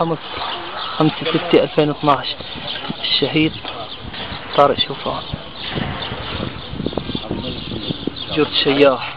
خمس خمسة ستة ألفين اثناش الشهيد طارق شوفان. جورج شياح.